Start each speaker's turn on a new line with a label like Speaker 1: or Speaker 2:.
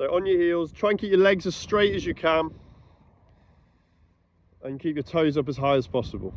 Speaker 1: So on your heels, try and keep your legs as straight as you can and keep your toes up as high as possible.